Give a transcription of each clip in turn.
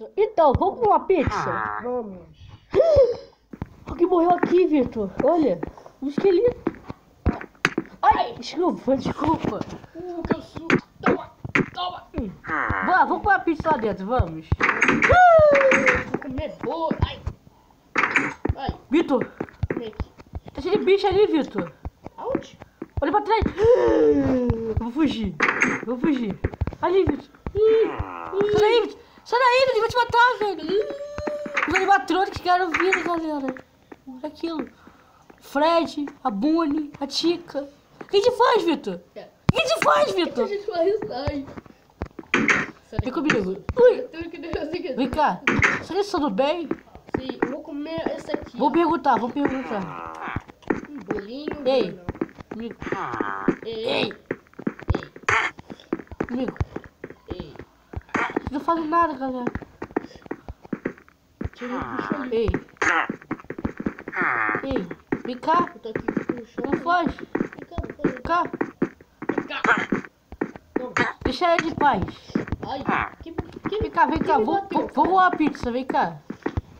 Vitor. Então, vamos comer uma pizza? Vamos. Alguém morreu aqui, Vitor. Olha, um esqueleto. Ai, desculpa, desculpa. Uh, que eu suco. Toma, toma. Vamos, vamos comer uma pizza lá dentro, vamos. Vou comer bolo. Ai. Ai, Vitor, tá cheio de bicho ali, Vitor. Aonde? Olha pra trás. Vou fugir. Vou fugir. Ali, Vitor. Ih, Sai daí, Vitor. Sai daí. Ele vai te matar, velho. Os animatrônicos ficaram vindo, galera. Olha aquilo. Fred, a Bonnie, a Tica. O que a gente faz, Vitor? É. O que a gente faz, A Vitor? gente vai sair. Vem comigo. Ui, quer. vem cá. Será que tudo bem? Sim, eu vou comer esse aqui. Vou perguntar, vou perguntar. Um bolinho. Ei. Amigo, Ei. Ei. amigo. Não fazem nada, galera. Tira o ali. Ei. Ei, vem cá. Eu tô aqui com o chão. Não faz. Vem cá, vem cá, Vem cá. vem cá. Deixa ele de paz. Ai, que, que, Vem cá, vem cá. Vou, bateu, vou, vou cara? rolar a pizza, vem cá.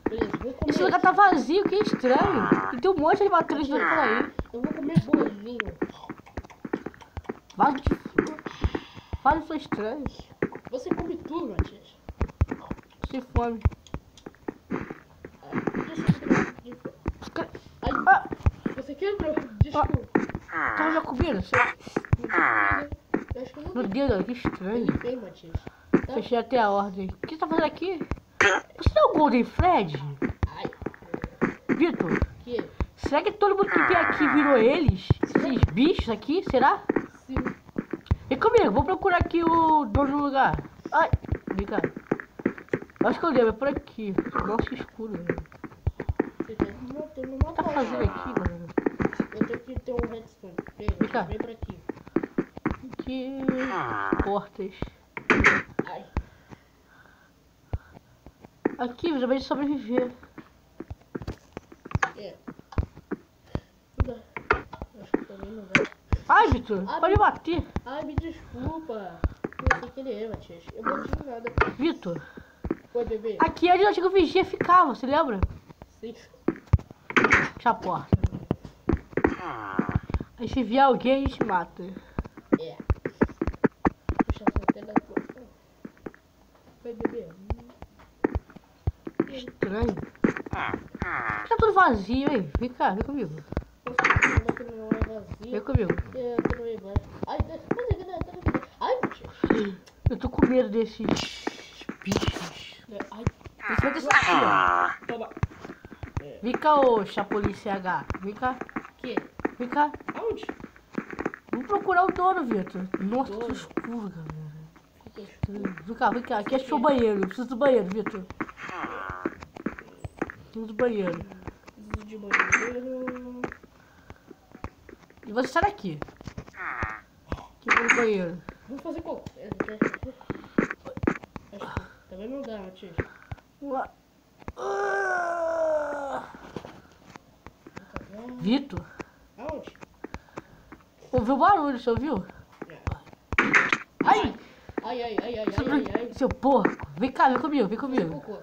Beleza. Esse lugar tá vazio, que estranho. E tem um monte de batalhas por aí. Eu vou comer bolinho. Vaso de... Vaso são estranhos. Você come tudo, Matias. Sem fome. Ai, Ah, você quebrou. Desculpa. tá já comendo? Eu acho que eu não Meu Deus, que estranho. Tá? Fechei até a ordem. O que você tá fazendo aqui? Você é o Golden Fred? Ai, Vitor, que? será que todo mundo que veio aqui virou eles? Esses bichos aqui, será? Sim. Vem comigo, vou procurar aqui o dono do lugar. Ai, vem cá. Acho que eu lembro, é por aqui. Nossa, que escuro. velho. Você tem que manter no O que tá fazendo aqui, galera? Eu tenho que ter um redstone. Vem, Vem cá. vem pra aqui. Aqui. Portas. Ai, Aqui, você vai sobreviver. é. Não dá. Acho que também não dá. Ai, Vitor, Ah, pode bater. Ai, me desculpa. Eu sei que ele é, Matias. Eu vou de nada. Vitor, Oi, bebê. aqui é onde o antigo vigia ficava, você lembra? Sim. Fecha a porta. Aí se vier alguém, a gente mata. É. Puxa a fronteira da porta. Oi, bebê. Estranho. Tá tudo vazio, hein? Vem cá, vem comigo. Nossa, que não é Vem comigo. Eu tô com medo desses bichos. Toma. Vem cá, ô Chapolin CH. Vem cá, Que? vem cá. Aonde? Vamos procurar o dono, Vitor. Nossa, tá escuro, escuro. Vem cá, vem cá. Aqui é seu banheiro. Eu preciso do banheiro, Vitor. Preciso do banheiro. Preciso de banheiro. E sai daqui. Aqui vou no banheiro. Vamos fazer? É, é, que também não dá. Ah. Vitor, Aonde? ouviu barulho, você ouviu? Ai! Ai, ai, ai, ai, Seu, ai, ai, ai. seu porco. Vem cá, vem comigo, vem comigo. Cocô.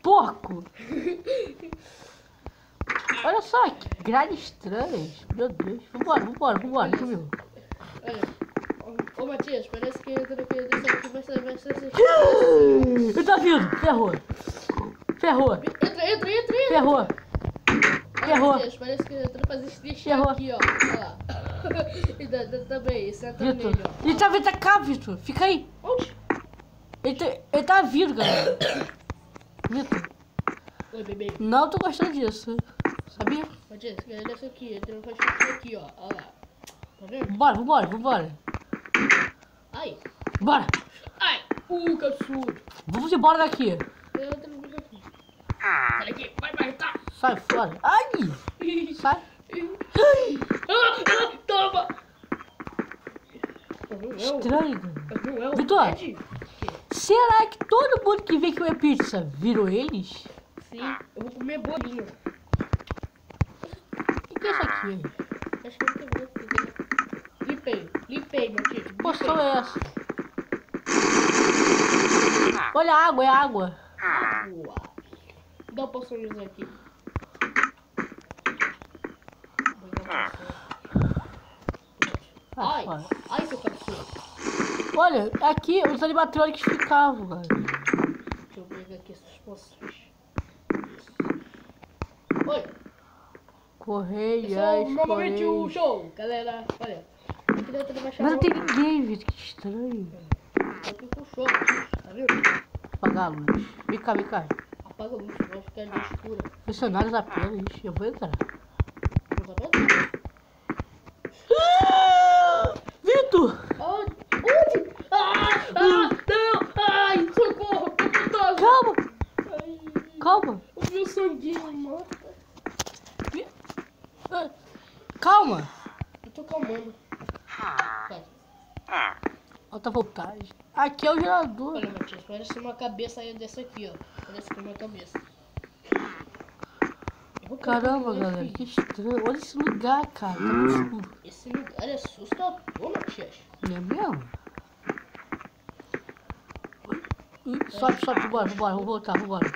Porco! Olha só, que grades estranhas. Meu Deus. Vambora, vambora, vambora, comigo. Olha. Ô, Matias, parece que entra aqui desse aqui vai ser. Vai ser. Ele tá vindo, ferrou. Ferrou, Entra, entra, entra, entra. ferrou. Ferrou. Matias, parece que entra fazer esse lixo Ferrou. aqui, ó. Olha lá. E da- da- também, senta Vitor. nele, ó. Ele tá vindo, tá cá, Vitor. Fica aí. Onde? Ele tá, ele tá vindo, galera. Vitor, Oi, bebê. não tô gostando disso. Sabia? Matias, ele desce aqui, ele não faz xixi aqui, ó. Olha lá. Tá vendo? Vambora, vambora, vambora. Ai. Bora. Ai. Uh, que absurdo. Vamos embora daqui. Entra no bicho aqui. Sai daqui, vai, vai, tá. Sai fora. Ai! Sai. Ah, ah, toma! É o- Estranho, galera. é o Vitor. Será que todo mundo que veio comer pizza virou eles? Sim, eu vou comer bolinho. O que é isso aqui? Acho que eu não tenho Limpei, limpei, meu tio. Que poção é essa? Olha a água, é água. Uau. Dá um poções aqui. Vou dar um poção. Ah, Ai, ai, seu cachorro. Olha, aqui os animatrônicos ficavam, cara. Deixa eu pegar aqui essas poções. Oi, Correias, o novamente o show, galera. Olha. Mas não tem ninguém, Vitor, que estranho. Tô aqui com show, tá vendo? Apagar a luz. Vem cá, vem cá. Apaga a luz, vai ficar ali escura. Funcionários apenas, eu vou entrar. Tá vendo? Vitor! Onde? Onde? Ah! Ah! Não! Ai! Socorro! Tô! Calma, Ai! calma. O meu sanguinho mata. Ah, Calma. Eu tô calmando. Vai. Alta voltagem. Aqui é o gerador. Olha, Matias, parece uma cabeça aí dessa aqui, ó. Parece que é uma cabeça. Eu vou Caramba, aqui. galera, que estranho. Olha esse lugar, cara. Tá escuro. Esse lugar é assustador, Matias. Não é mesmo? Sobe, sobe, vambora, vambora, vamos voltar, vambora.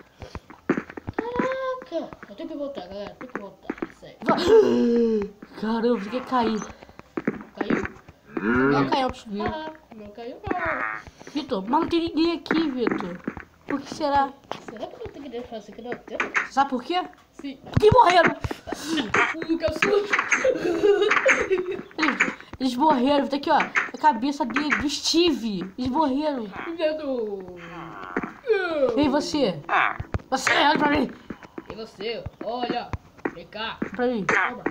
Caraca! Eu tenho que voltar, galera. Tenho que voltar. Sério. Caramba, fiquei cair. Caiu? Não caiu, subiu. Ah, não caiu não. Vitor, mas não tem ninguém aqui, Vitor. Por que será? Será que eu vou ter que deixar isso aqui tela? Sabe por quê? Sim. Porque morreram. Que absurdo. Eles, morreram. Tá aqui, ó. A cabeça dele, do Steve. Eles morreram. Medo. Ei, você. Você, olha pra mim. E você? Olha. Vem cá. Olha pra mim. Calma.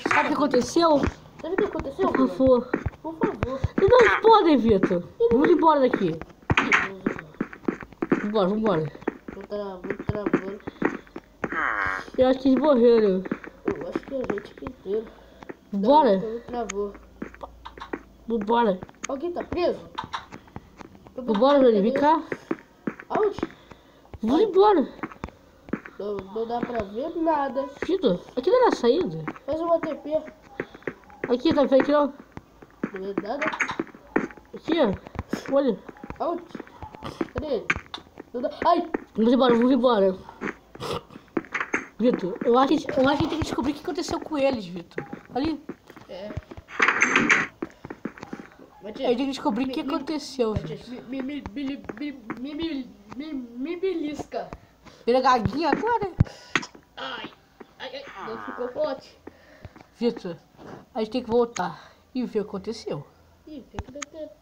Sabe o que aconteceu? Sabe o que aconteceu? Por favor. Por favor. Dá um spoiler, Vitor. Vamos embora daqui. Vambora, vambora. Vou travar, vou travando. Eu acho que eles morreram. Eu acho que a gente inteiro. Vambora. Não, travou. Vambora. Alguém tá preso? Vambora, Dani. Vem cá. Aonde? Vamos embora. Não, não dá pra ver nada. Tito, aqui não era saída? Faz um atp Aqui, tá vendo aqui, ó? Não é nada. Aqui, ó. Olha. Aonde? Cadê ele? Não dá... Ai! Vamos embora, vamos embora. Vitor, eu acho, que, eu acho que tem que descobrir o que aconteceu com eles, Vitor. Ali. É. Matias, gente tem que descobrir o que aconteceu, Vitor. Me, me, me, me, me, me, me, me belisca. Vira gaguinha agora. Ai, ai, ai, não ficou forte. Vitor, a gente tem que voltar e ver o que aconteceu. Ih, tem que deter.